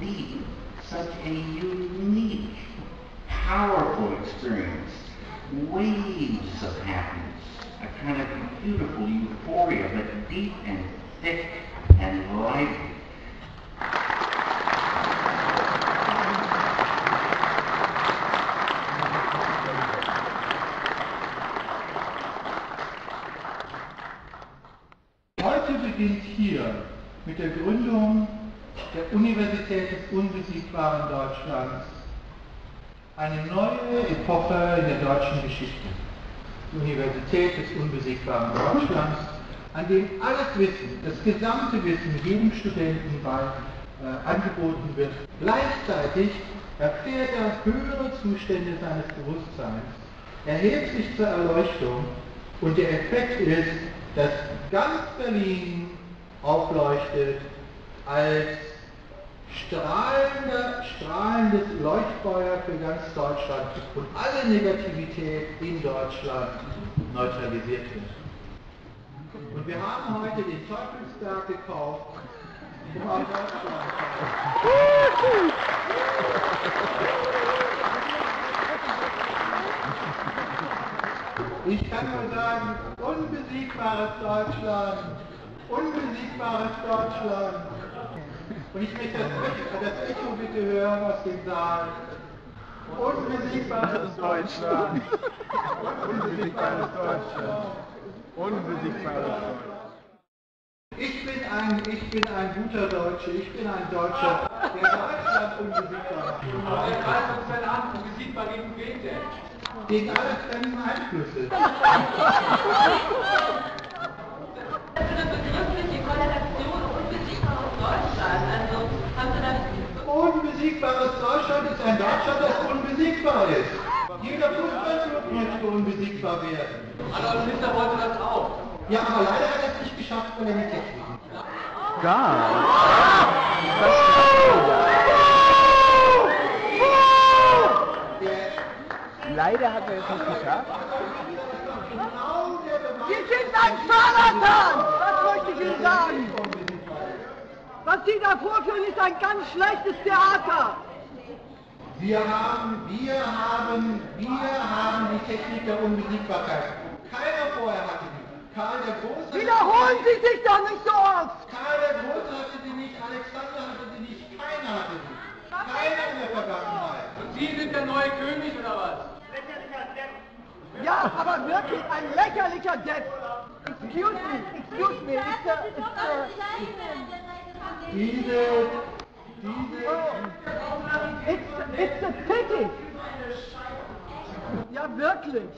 deep, such a unique, powerful experience, waves of happiness, a kind of beautiful euphoria, but deep and thick and lively. Heute beginnt hier mit der Gründung der Universität des unbesiegbaren Deutschlands eine neue Epoche in der deutschen Geschichte. Die Universität des unbesiegbaren Deutschlands, an dem alles Wissen, das gesamte Wissen jedem Studenten bei, äh, angeboten wird. Gleichzeitig erfährt er höhere Zustände seines Bewusstseins, erhebt sich zur Erleuchtung und der Effekt ist, dass ganz Berlin aufleuchtet als strahlender, strahlendes Leuchtfeuer für ganz Deutschland und alle Negativität in Deutschland neutralisiert wird. Und wir haben heute den Teufelsberg gekauft, um auch Deutschland Ich kann nur sagen, unbesiegbares Deutschland, unbesiegbares Deutschland. Und ich möchte das, das Echo bitte hören aus dem Saal. Unbesiegbares Deutschland. Unbesiegbares Deutschland. Unbesiegbares Deutschland. Ich bin ein, ich bin ein guter Deutscher, ich bin ein Deutscher, der Deutschland unbesiegbar macht. Aber der greift uns dann an, unbesiegbar gegen wen denn? Gegen alle fremden Einflüsse. für eine begriffliche Korrelation unbesiegbares Deutschland? Also haben Sie da Unbesiegbares Deutschland ist ein Deutschland, das unbesiegbar ist. Jeder Fußballclub möchte unbesiegbar werden. Adolf Hitler wollte das auch. Ja, aber leider hat er es nicht geschafft, weil er nicht Technik hat. Der Leider hat er es nicht geschafft. Sie sind ein Scharlatan! Das möchte ich Ihnen sagen! Was Sie da vorführen, ist ein ganz schlechtes Theater! Wir haben, wir haben, wir haben die Technik der Unbesiegbarkeit. Keiner vorher hatte die. Karl der Große. Wiederholen Sie sich doch nicht so oft! Karl der Große hatte die nicht, Alexander hatte die nicht, keiner hatte die. Keiner in der Vergangenheit. Und Sie sind der neue König oder was? Ja, aber wirklich ein lächerlicher Depp! Excuse me, excuse me, it's a, it's a, Diese, diese, it's, it's a pity! Ja, wirklich!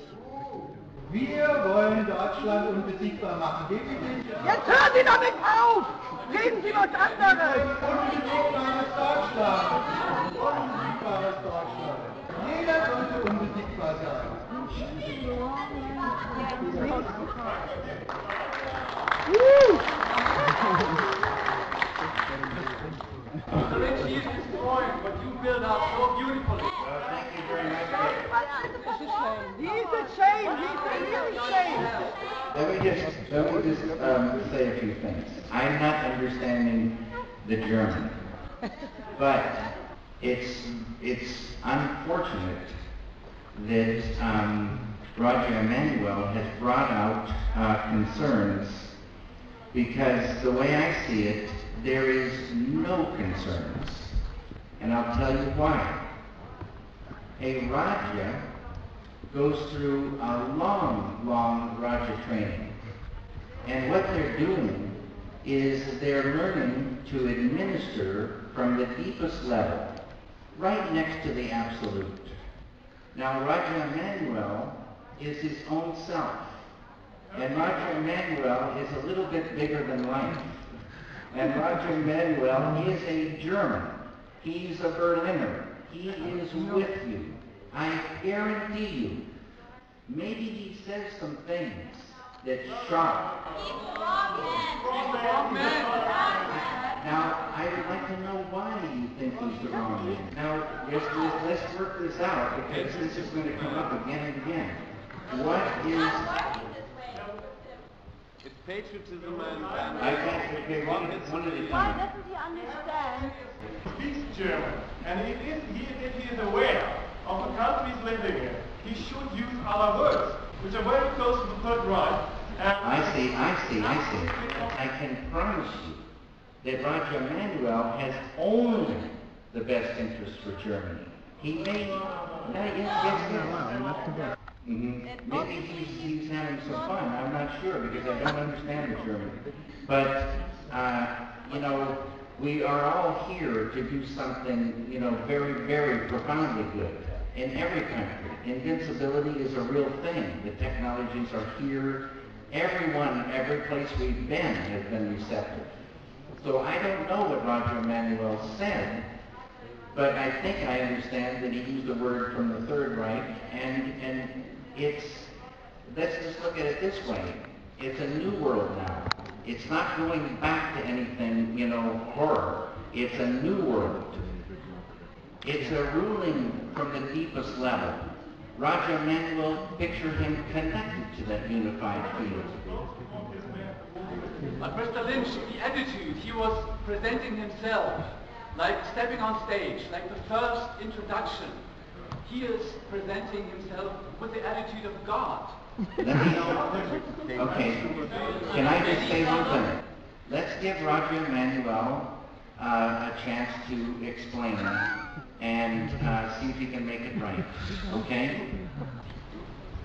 wir wollen Deutschland unbesiegbar machen. Jetzt hören Sie damit auf! Reden Sie was anderes! Unbesiegbares Deutschland. Unbesiegbares Deutschland. Jeder sollte unbesiegbar sein. The rich is destroying, what you build up so beautifully. Thank you very much. He's a shame! He's a real shame! Let me just, let me just um, say a few things. I'm not understanding the German, but it's, it's unfortunate that um, Roger Emanuel has brought out uh, concerns because the way I see it, there is no concerns. And I'll tell you why. A Raja goes through a long, long Raja training. And what they're doing is they're learning to administer from the deepest level, right next to the absolute. Now, Raja Emmanuel is his own self. And Roger Emmanuel is a little bit bigger than life. And Roger Emmanuel is a German. He's a Berliner. He is with you. I guarantee you. Maybe he says some things that shock. Now, I would like to know why you think he's the wrong man. Now, let's, let's work this out because this is going to come up again and again. What is patriotism and, and I can't, okay, one, one at a Why time. doesn't he understand? speaks German, and if, it is, he, if he is aware of the countries living in, he should use other words, which are very close to the Third Reich. And I see, I see, I see. I can promise you that Roger Manuel has only the best interest for Germany. He may, no, yes, yes, yes. Hmm Maybe he's, he's having some fun, I'm not sure, because I don't understand the German. But, uh, you know, we are all here to do something, you know, very, very profoundly good in every country. Invincibility is a real thing. The technologies are here. Everyone, every place we've been has been receptive. So I don't know what Roger Emanuel said, but I think I understand that he used a word from the Third Reich, and, and it's, let's just look at it this way. It's a new world now. It's not going back to anything, you know, horror. It's a new world. It's a ruling from the deepest level. Roger Manuel pictured him connected to that unified field. But Mr. Lynch, the attitude, he was presenting himself, like stepping on stage, like the first introduction. He is presenting himself with the attitude of God. Let me know. Okay. Can I just say one thing? Let's give Roger Emanuel uh, a chance to explain and uh, see if he can make it right. Okay?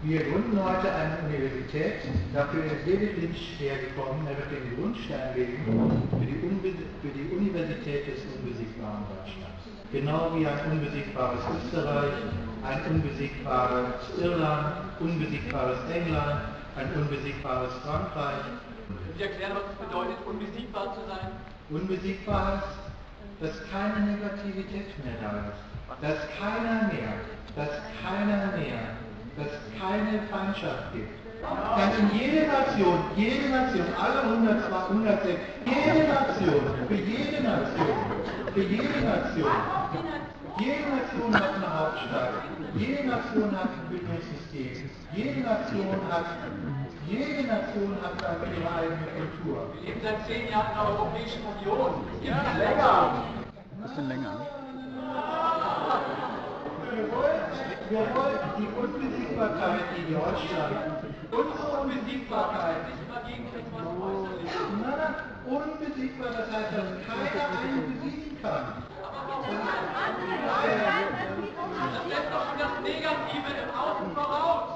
Wir gründen heute eine Universität. Dafür ist David Lynch hergekommen. Er wird den Grundstein legen für die, Unbe für die Universität des unbesiegbaren Deutschlands. Genau wie ein unbesiegbares Österreich, ein unbesiegbares Irland, unbesiegbares England, ein unbesiegbares Frankreich. Sie erklären, was es bedeutet, unbesiegbar zu sein. Unbesiegbar ist, dass keine Negativität mehr da ist. Dass keiner mehr, dass keiner mehr, dass keine Feindschaft gibt. Dass in jede Nation, jede Nation, alle 100, 106, jede Nation, für jede Nation, für jede Nation, jede Nation hat eine Hauptstadt, jede Nation hat ein Bildungssystem, jede Nation hat, jede Nation hat ihre eigene Kultur. Wir leben seit zehn Jahren in der Europäischen Union. Ja, länger. Bisschen länger. Wir wollen, wir wollten die Unbesiegbarkeit in Deutschland. Unsere Unbesiegbarkeit. Oh. Na, unbesiegbar, das heißt, dass keiner einen besiegen kann. Aber warum? Das ist doch schon Das Negative im Außen voraus.